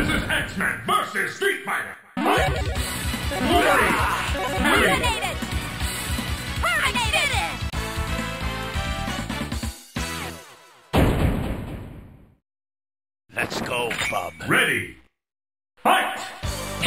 This is X-Men versus Street Fighter. Fight! Glory! Harry! Terminated! Terminated! Let's go, Bub. Ready! Fight!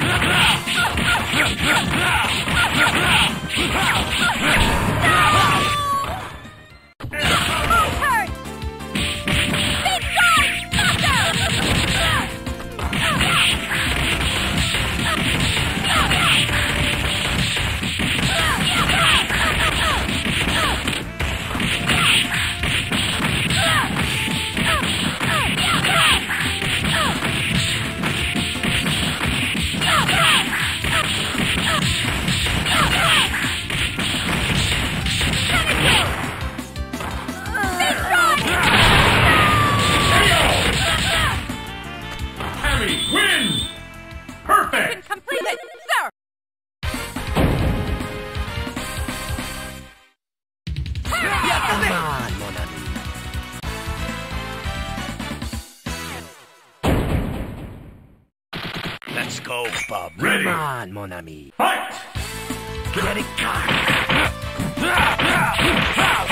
Bub. Ready. Come on, mon ami. Fight! Get it gone.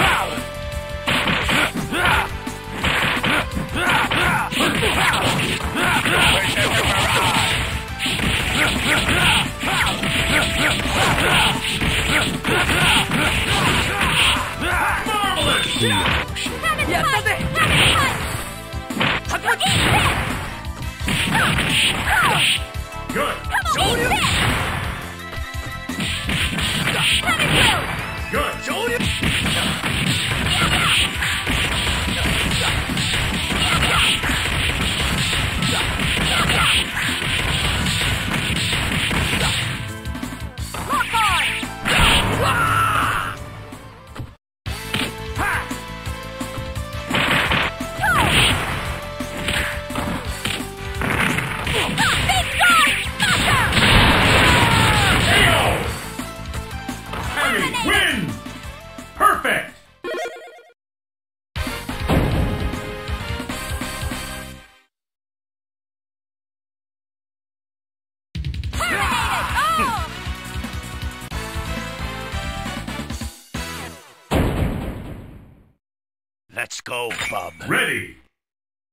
Let's go, Bub. Ready!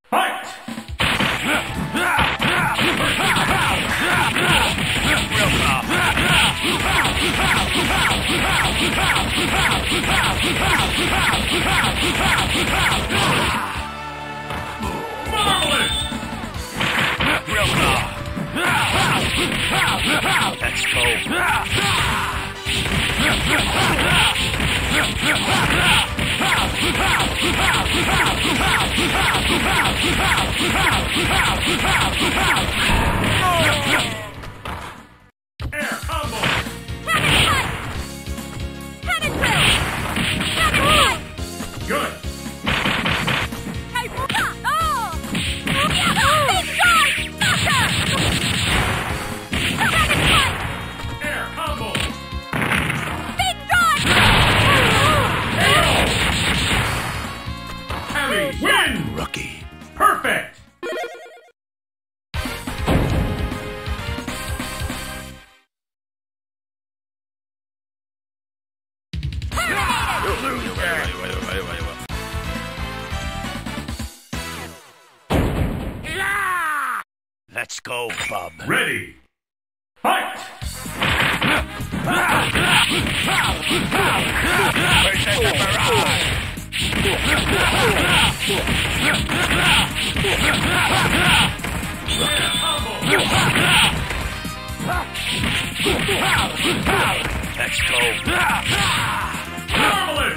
Fight! Marvelous! Let's go. Air combo! Have it fight! Have it through! Have it fight! Good! Hey, oh! Big guy! Smacker! Have it fight! Air combo! Big guy! Harry wins! Rookie. Perfect! Let's go, Bub. Ready! Fight! Let's go. Marvelous!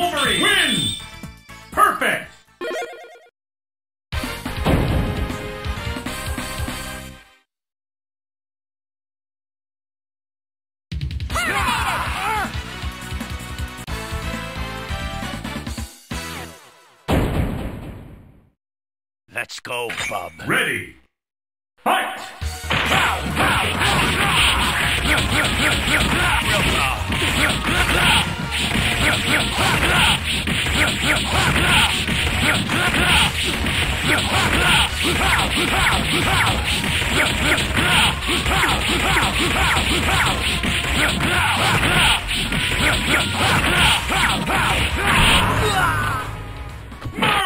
Wolverine wins! Perfect! Let's go, Bob. Ready. Fight! Pow! Ah!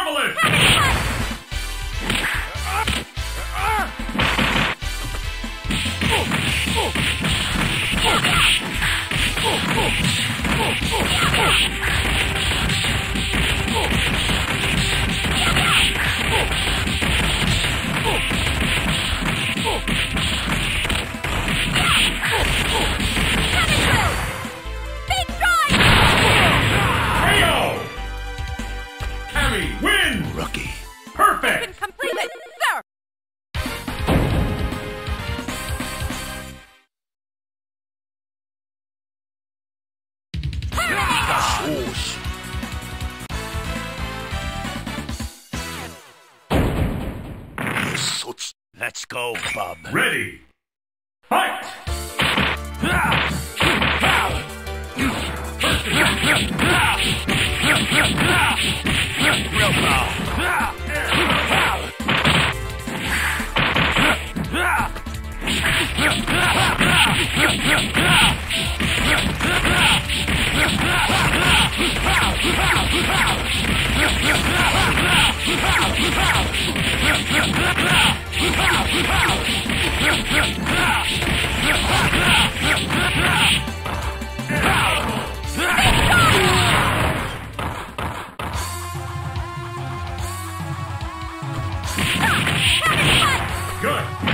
Let's go, bub. Ready. Fight! Ah! Good.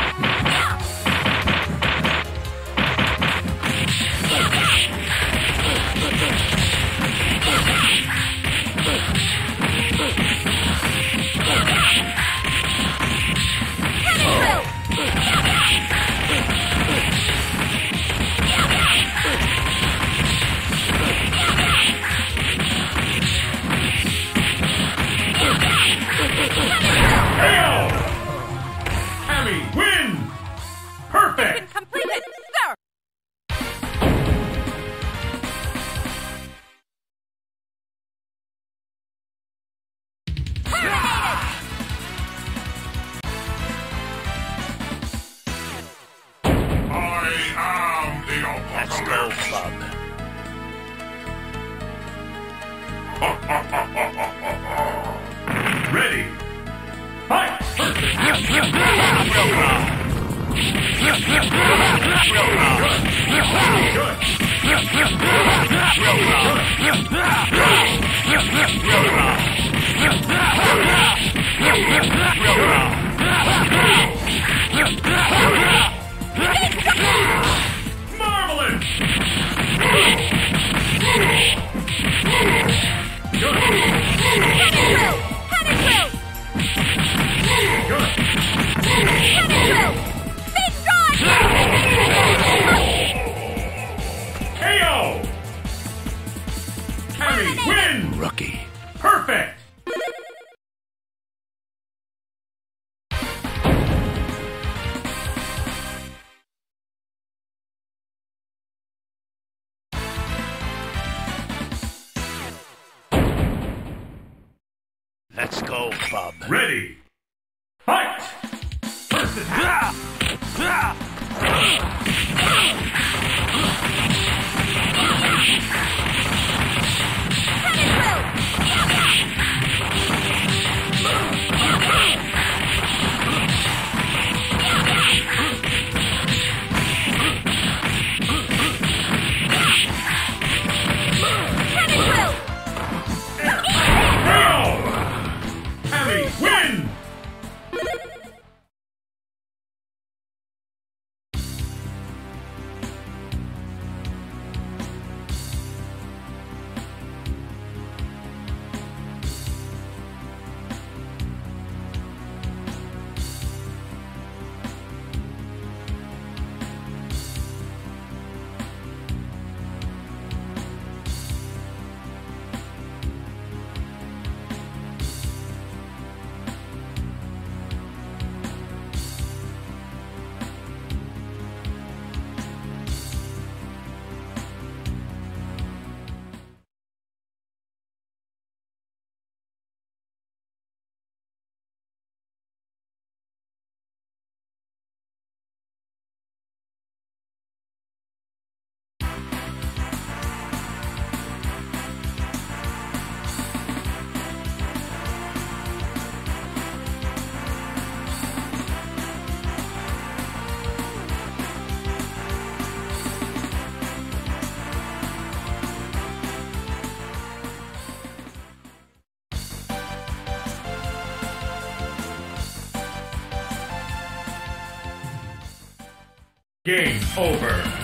Roll off! go, bub. Ready! win! Game over.